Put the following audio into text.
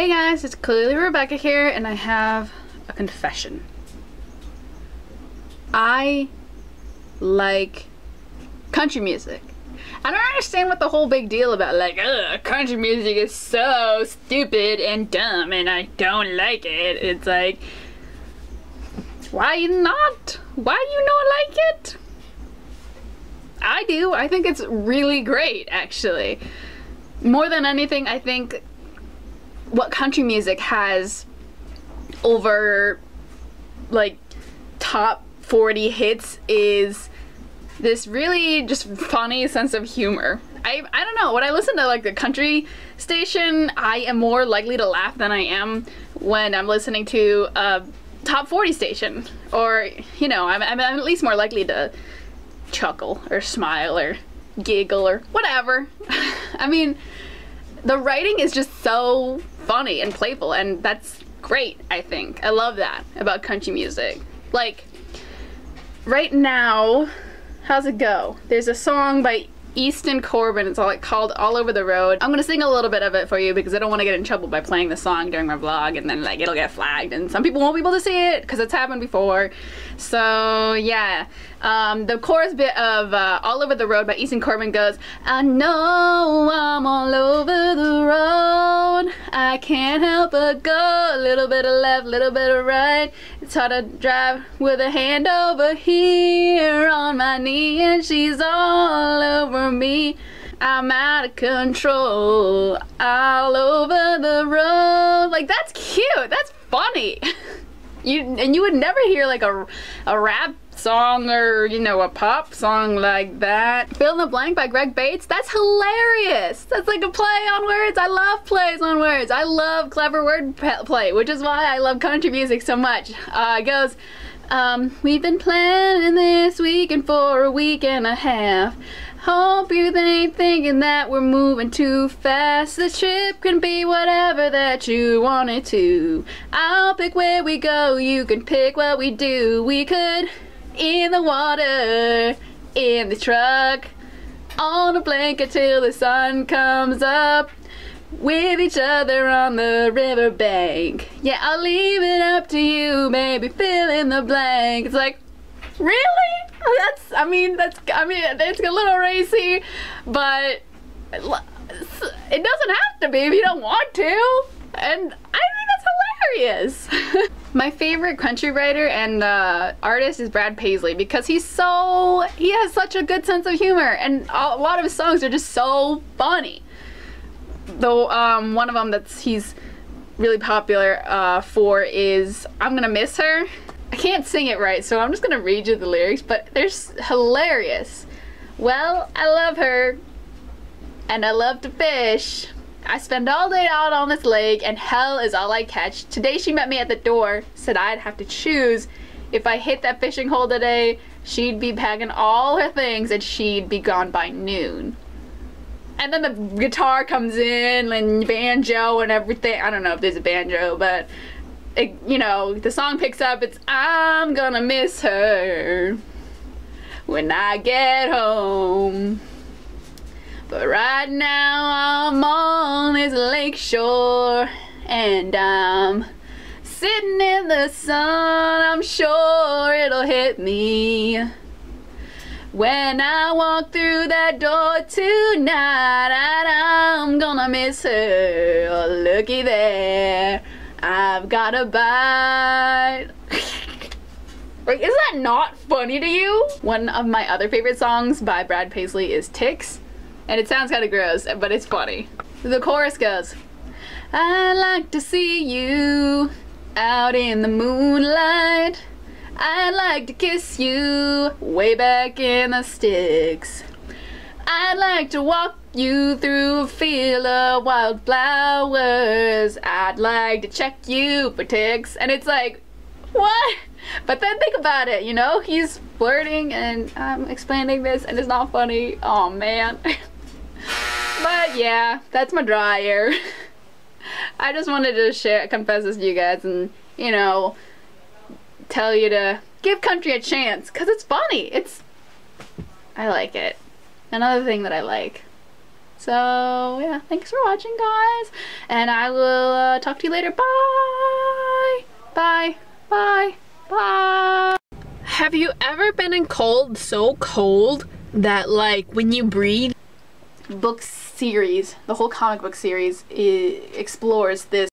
Hey guys, it's clearly Rebecca here, and I have a confession. I like country music. I don't understand what the whole big deal about like, ugh, country music is so stupid and dumb and I don't like it. It's like, why not? Why you not like it? I do. I think it's really great, actually. More than anything, I think what country music has over like top 40 hits is this really just funny sense of humor. I, I don't know, when I listen to like the country station, I am more likely to laugh than I am when I'm listening to a top 40 station. Or, you know, I'm, I'm at least more likely to chuckle or smile or giggle or whatever. I mean, the writing is just so funny and playful and that's great, I think. I love that about country music. Like, right now, how's it go? There's a song by Easton Corbin. It's all like called All Over the Road. I'm gonna sing a little bit of it for you because I don't want to get in trouble by playing the song during my vlog and then like it'll get flagged and some people won't be able to see it because it's happened before. So yeah, um, the chorus bit of uh, All Over the Road by Easton Corbin goes, I know I'm all over the. I can't help but go a little bit of left, a little bit of right. It's hard to drive with a hand over here on my knee and she's all over me. I'm out of control, all over the road. Like that's cute, that's funny. you and you would never hear like a, a rap song or you know a pop song like that. Fill in the blank by greg bates. That's hilarious. That's like a play on words. I love plays on words. I love clever word play which is why i love country music so much. Uh, it goes um, we've been planning this weekend for a week and a half. Hope you ain't thinking that we're moving too fast. The trip can be whatever that you want it to. I'll pick where we go, you can pick what we do. We could in the water, in the truck, on a blanket till the sun comes up. With each other on the riverbank. Yeah, I'll leave it up to you, maybe fill in the blank. It's like, really? That's, I mean, that's, I mean, it's a little racy, but it doesn't have to be if you don't want to. And I hilarious. My favorite country writer and uh, artist is Brad Paisley because he's so, he has such a good sense of humor and a lot of his songs are just so funny. Though um, one of them that's he's really popular uh, for is I'm Gonna Miss Her I can't sing it right, so I'm just gonna read you the lyrics, but they're hilarious. Well, I love her, and I love to fish. I spend all day out on this lake, and hell is all I catch. Today she met me at the door, said I'd have to choose. If I hit that fishing hole today, she'd be packing all her things, and she'd be gone by noon. And then the guitar comes in, and banjo and everything. I don't know if there's a banjo, but it, you know, the song picks up, it's I'm gonna miss her when I get home. But right now I'm on this lake shore and I'm sitting in the sun. I'm sure it'll hit me. When I walk through that door tonight, I'm gonna miss her. Oh, looky there. I've got a bite. like, is that not funny to you? One of my other favorite songs by Brad Paisley is Ticks. And it sounds kind of gross, but it's funny. The chorus goes, I'd like to see you out in the moonlight. I'd like to kiss you way back in the sticks. I'd like to walk you through a field of wildflowers. I'd like to check you for ticks. And it's like, what? But then think about it, you know? He's flirting and I'm explaining this and it's not funny. Oh man. but yeah, that's my dryer. I just wanted to share, confess this to you guys and, you know, tell you to give country a chance because it's funny. It's, I like it. Another thing that I like So yeah, thanks for watching guys. And I will uh, talk to you later. Bye! Bye! Bye! Bye! Have you ever been in cold so cold that like when you breathe? Book series, the whole comic book series explores this